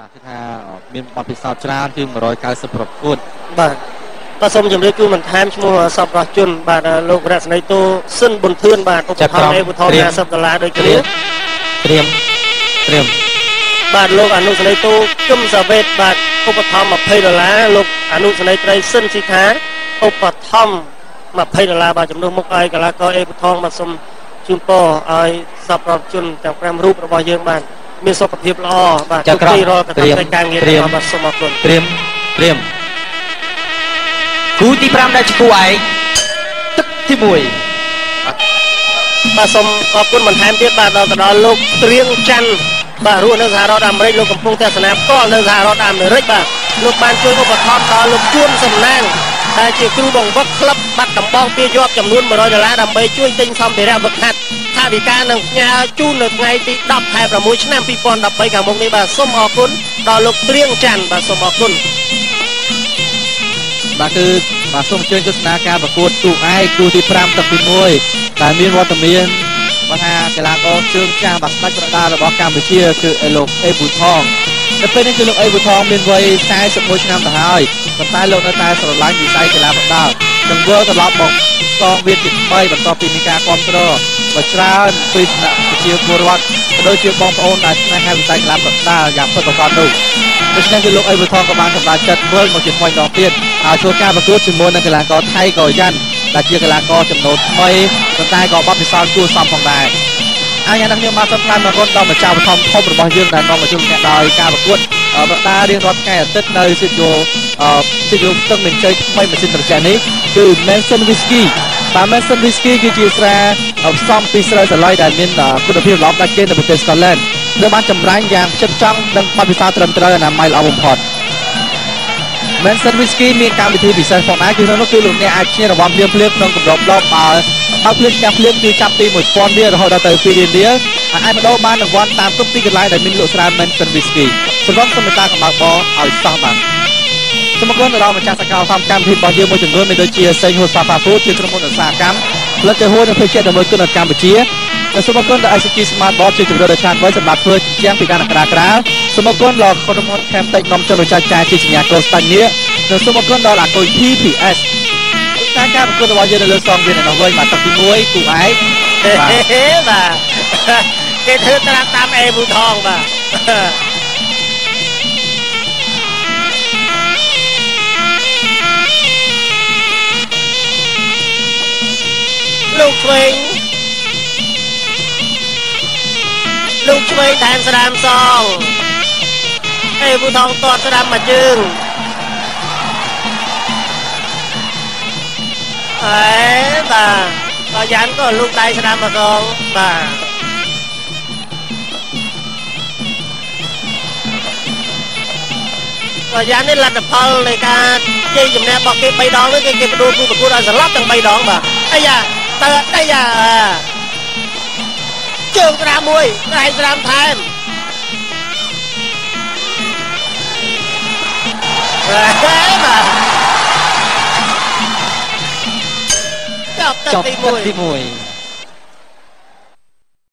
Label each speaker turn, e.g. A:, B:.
A: បាទគឺថាមានបទពិសោធន៍ច្រើនជាង190ប្រកួត
B: បាទបាទសូមជម្រាបជូនបន្ថែមឈ្មោះសពរស់ជុនបាទលោករស្មីតូស៊ិនប៊ុនធឿនបាទឧបត្ថម្ភអេវថន50ដុល្លារដូចគ្នា
A: ត្រៀមត្រៀម
B: បាទលោកអនុស្នីតូគឹមសាវេតបាទឧបត្ថម្ភ20ដុល្លារលោកអនុស្នីត្រីស៊ិនស៊ីខាឧបត្ថម្ភ20ដុល្លារបាទចំនួនមុខឲ្យកីឡាករអេវថងបាទសូមជូនពរឲ្យសពរដ្ឋជនទាំង5រូបរបស់យើងបាទ មានសុខភាពល្អបាទជោគជ័យរាល់កតាបការងាររបស់បាទសូមអរគុណ
A: ត្រៀមត្រៀម
C: គូទី5ដែលជាគូឯកទឹកទី1
B: បាទសូមអរគុណបន្ថែមទៀតបាទដល់ទៅដល់លោកត្រៀងច័ន្ទបាទរស់នៅសហរដ្ឋអាមេរិកលោកកំពុងទស្សនាផ្ទាល់នៅសហរដ្ឋអាមេរិកបាទលោកបានជួយឧបត្ថម្ភដល់លោកជួនសំណាងដែលជាគ្រូបង្វឹកក្លឹបបាត់ដំបងពីយប់ចំនួន100ដុល្លារដើម្បីជួយទិញសម្ភារៈវឹកហាត់ ថាវិការនឹងផ្ញើជូននៅថ្ងៃទី10ខែ6ឆ្នាំ2013ខាងមុខនេះបាទសូមអរគុណដល់លោកត្រៀងច័ន្ទបាទសូមអរគុណ
A: បាទគឺបាទសូមអញ្ជើញទស្សនាការប្រកួតទូឯកគូទី5ទឹកទី1ដែលមានវត្តមានបាទថាកីឡាករជើងចាស់បាទស្ដេចប្រដាល់របស់កម្ពុជាគឺអេលោកអេប៊ូថងនៅពេលនេះគឺលោកអេប៊ូថងមានវ័យ41ឆ្នាំទៅហើយប៉ុន្តែលោកនៅតែស្រឡាញ់វិស័យកីឡាប្រដាល់ និងវិលត្រឡប់មកកងវាទី3បន្ទាប់ពីមានការគ្រប់គ្រងដ៏ច្រើនពីសំណាក់ប្រជាពលរដ្ឋក៏ដូចជាបងប្អូនដែលស្នេហាវិស័យកីឡាប្រដាល់យ៉ាងពិតប្រាកដនោះដូច្នេះគឺលោកអេវថងក៏បានសម្រេចចិត្តវិលមកជាថ្មីម្ដងទៀតហើយចូលការប្រកួតជាមួយនឹងកីឡាករថៃក៏យ៉ាន់ដែលជាកីឡាករចំណូលថ្មីប៉ុន្តែក៏បត់ពិសោធន៍គួរសមផងដែរអញ្ញាខ្ញុំបាទសូមថ្លែងអរគុណដល់ម្ចាស់បឋមធំរបស់យើងដែលនាំមកជូនអ្នកដោយការប្រកួត ប្រដារៀងរាល់ថ្ងៃអាទិត្យនៅសិទ្ធយោសិទ្ធយោទឹកមានជ័យថ្មីម៉ាស៊ីនត្រជាក់នេះគឺ Manson Whisky បាទ Manson Whisky គឺជាស្រាផ្សំពីស្រូវសាឡៃដែលមានគុណភាពល្អដាច់គេនៅប្រទេស Scotland ត្រូវបានចម្រាញ់យ៉ាងផ្ចិតផ្ចង់និងបទពិសោធន៍ត្រឹមត្រូវអនាម័យល្អបំផុត Manson Whisky មានកម្មវិធីពិសេសផងដែរគឺក្នុងនោះគឺលោកអ្នកអាចឈ្នះរង្វាន់ភ្លាមភ្លាមក្នុងកម្រិតដបបើបើភ្លាមឈ្នះភ្លាមគឺចាប់ពី1000រៀលរហូតដល់ទៅ2រៀលរៀលហើយអាចបដូរបានរង្វាន់តាមគ្រប់ទីកន្លែងដែលមានលក់ស្រា Manson Whisky សម្រាប់សម្រាប់កម្ពុជាបឲ្យសោះបាទសូមអរគុណដល់ម្ចាស់សកលកម្មកម្មវិធីរបស់យើងមួយចំនួនមានដូចជាសេងហូសាហ្វាហ្វូជាក្រុមហ៊ុនឧស្សាហកម្មផលិតទៅហួរនៅភេទជាតិដើម្បីគុណនៅកម្ពុជានិងសូមអរគុណដល់ ICT Smart Board ជាជំរឿនដ៏ឆ្លាតវៃសម្រាប់ធ្វើជាជាងពីការនក្រាក្រាលសូមអរគុណដល់ក្រុមហ៊ុន Camtech នាំចូលចាចាជាសញ្ញាក្រូស្តាញ់នេះនិងសូមអរគុណដល់អាគុយ PPS ការការប្រកួតរបស់យើងនៅលើសងវានៅនោះវិញបាទទឹកទី1គូឯក
B: បាទគេធ្វើត្រាប់តាមអេវូថងបាទ លោកឆ្វេងលោកឆ្វេងថែមស្រាមសងអេវូថងតតស្រាមមួយជើងអេបាទក៏យ៉ាងក៏លោកដៃស្ដាំមកសងបាទក៏យ៉ាងនេះលទ្ធផលនៃការជ័យជំនះរបស់គេ3ដងនេះគេគេបដូរគូប្រកួតឲ្យសន្លប់ទាំង3ដងបាទអាយ៉ា តើអាយ៉ាជើងស្រាមមួយដៃស្រាមថែមបាទបាទចាប់ទឹក
A: ចប់
B: ទី
A: ទឹកទី
B: 1
A: 1